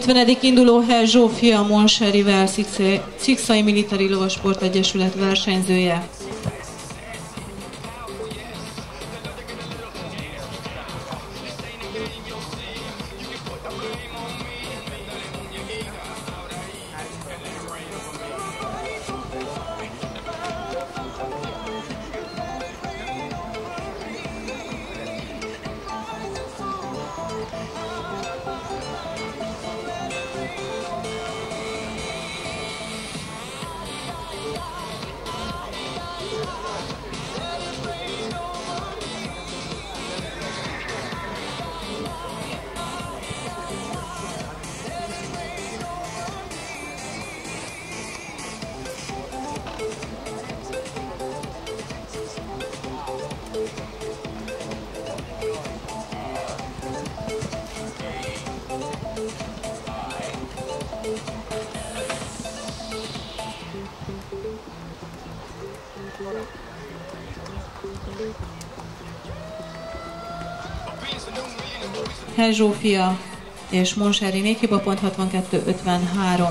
50. induló hely Zsófia Monserivel, Szikszai Militari Lovasport Egyesület versenyzője. Hely Zsófia és Monseri 4 hiba pont 62-53.